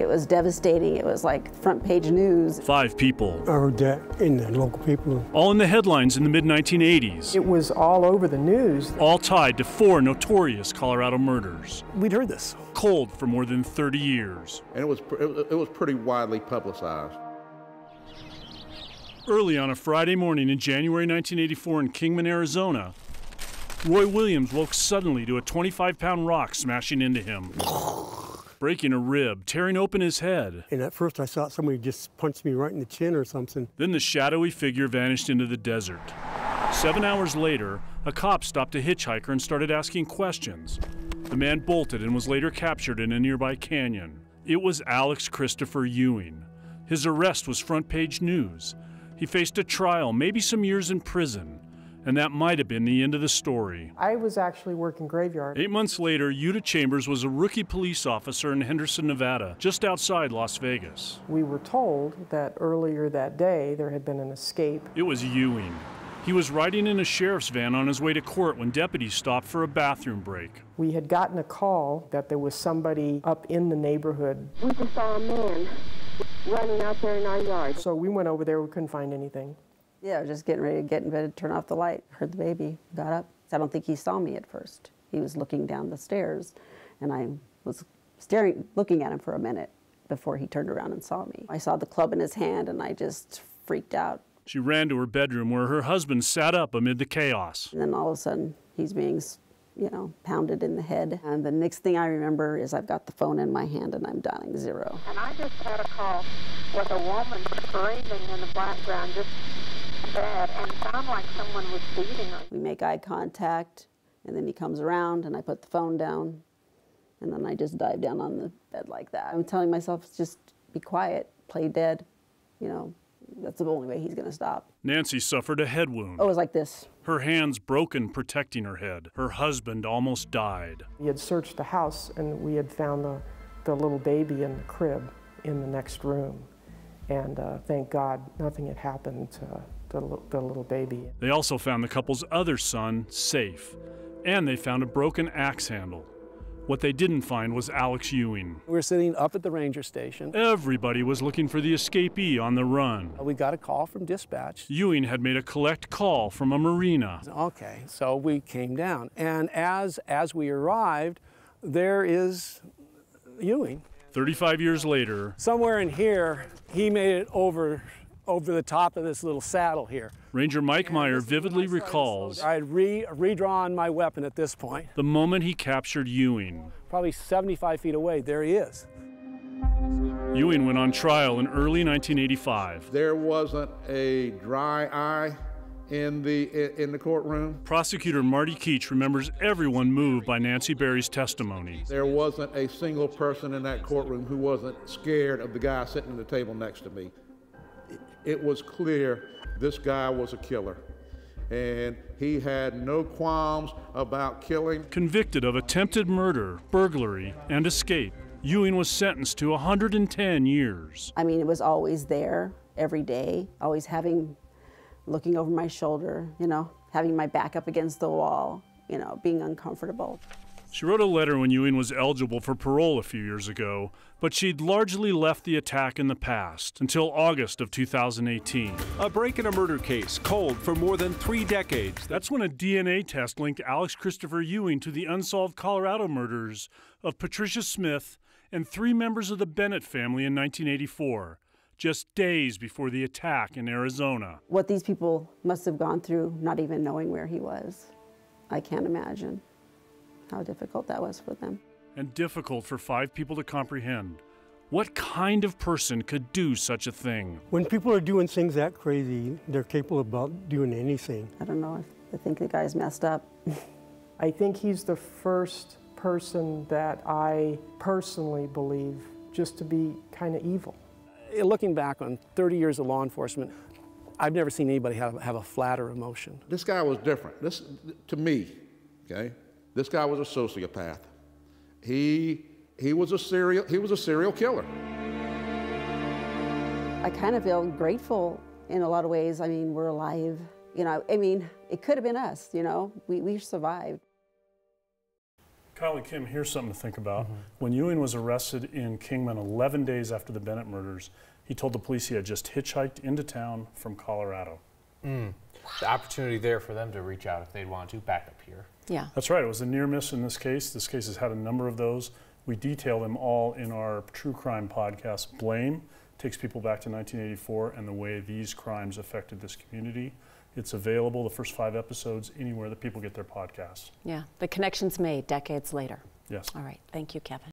It was devastating. It was like front page news. Five people. I heard that in the local people. All in the headlines in the mid 1980s. It was all over the news. All tied to four notorious Colorado murders. We'd heard this. Cold for more than 30 years. And it was, it was pretty widely publicized. Early on a Friday morning in January 1984 in Kingman, Arizona, Roy Williams woke suddenly to a 25 pound rock smashing into him, breaking a rib, tearing open his head. And at first I thought somebody just punched me right in the chin or something. Then the shadowy figure vanished into the desert. Seven hours later, a cop stopped a hitchhiker and started asking questions. The man bolted and was later captured in a nearby canyon. It was Alex Christopher Ewing. His arrest was front page news. He faced a trial, maybe some years in prison. And that might have been the end of the story. I was actually working graveyard. Eight months later, Yuta Chambers was a rookie police officer in Henderson, Nevada, just outside Las Vegas. We were told that earlier that day there had been an escape. It was Ewing. He was riding in a sheriff's van on his way to court when deputies stopped for a bathroom break. We had gotten a call that there was somebody up in the neighborhood. We just saw a man running out there in our yard. So we went over there, we couldn't find anything. Yeah, I was just getting ready to get in bed, turn off the light, heard the baby, got up. I don't think he saw me at first. He was looking down the stairs, and I was staring, looking at him for a minute before he turned around and saw me. I saw the club in his hand, and I just freaked out. She ran to her bedroom where her husband sat up amid the chaos. And then all of a sudden, he's being, you know, pounded in the head. And the next thing I remember is I've got the phone in my hand and I'm dialing zero. And I just had a call with a woman screaming in the background, just bad, and sounded like someone was beating her. We make eye contact, and then he comes around, and I put the phone down, and then I just dive down on the bed like that. I'm telling myself, just be quiet, play dead, you know, that's the only way he's going to stop. Nancy suffered a head wound. Oh, it was like this. Her hands broken protecting her head. Her husband almost died. We had searched the house and we had found the, the little baby in the crib in the next room. And uh, thank God nothing had happened to the, the little baby. They also found the couple's other son safe. And they found a broken axe handle. What they didn't find was Alex Ewing. We were sitting up at the ranger station. Everybody was looking for the escapee on the run. We got a call from dispatch. Ewing had made a collect call from a marina. Okay, so we came down. And as, as we arrived, there is Ewing. 35 years later. Somewhere in here, he made it over over the top of this little saddle here. Ranger Mike Meyer vividly recalls I had re redrawn my weapon at this point. The moment he captured Ewing. Probably 75 feet away, there he is. Ewing went on trial in early 1985. There wasn't a dry eye in the in the courtroom. Prosecutor Marty Keach remembers everyone moved by Nancy Berry's testimony. There wasn't a single person in that courtroom who wasn't scared of the guy sitting at the table next to me it was clear this guy was a killer. And he had no qualms about killing. Convicted of attempted murder, burglary, and escape, Ewing was sentenced to 110 years. I mean, it was always there every day, always having, looking over my shoulder, you know, having my back up against the wall, you know, being uncomfortable. She wrote a letter when Ewing was eligible for parole a few years ago, but she'd largely left the attack in the past until August of 2018. A break in a murder case, cold for more than three decades. That's when a DNA test linked Alex Christopher Ewing to the unsolved Colorado murders of Patricia Smith and three members of the Bennett family in 1984 just days before the attack in Arizona. What these people must have gone through, not even knowing where he was, I can't imagine how difficult that was for them. And difficult for five people to comprehend. What kind of person could do such a thing? When people are doing things that crazy, they're capable of doing anything. I don't know. I think the guy's messed up. I think he's the first person that I personally believe just to be kind of evil. Eh, looking back on 30 years of law enforcement, I've never seen anybody have, have a flatter emotion. This guy was different. This, to me, okay, this guy was a sociopath. He, he, was a serial, he was a serial killer. I kind of feel grateful in a lot of ways. I mean, we're alive. You know, I mean, it could have been us, you know, we, we survived. Kylie Kim, here's something to think about. Mm-hmm. When Ewing was arrested in Kingman 11 days after the Bennett murders, he told the police he had just hitchhiked into town from Colorado. Mm. The opportunity there for them to reach out if they'd want to back up here. Yeah. That's right, it was a near miss in this case. This case has had a number of those. We detail them all in our true crime podcast, Blame. Takes people back to 1984 and the way these crimes affected this community. It's available, the first five episodes, anywhere that people get their podcasts. Yeah. The connection's made decades later. Yes. All right. Thank you, Kevin.